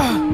Ah!